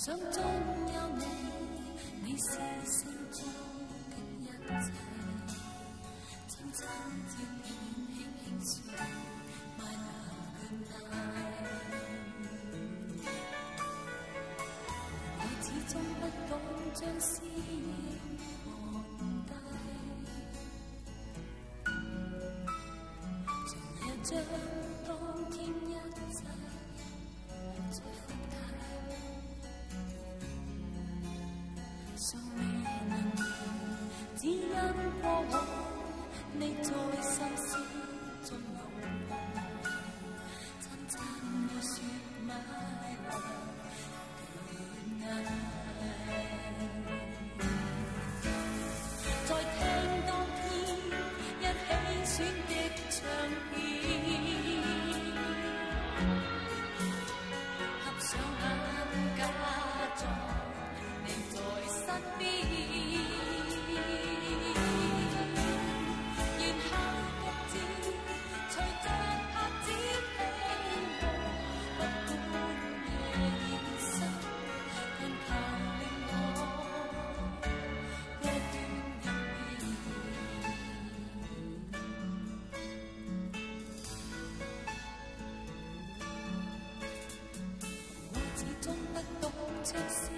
想中有你，你是心中的一切。亲亲照片，轻轻说，My love good night。我始终不懂将思念放低，曾夜将当天一切尚未能眠，只因过往你在心思中拥抱，亲亲地说 My love good night。再听当天一起选的唱片，just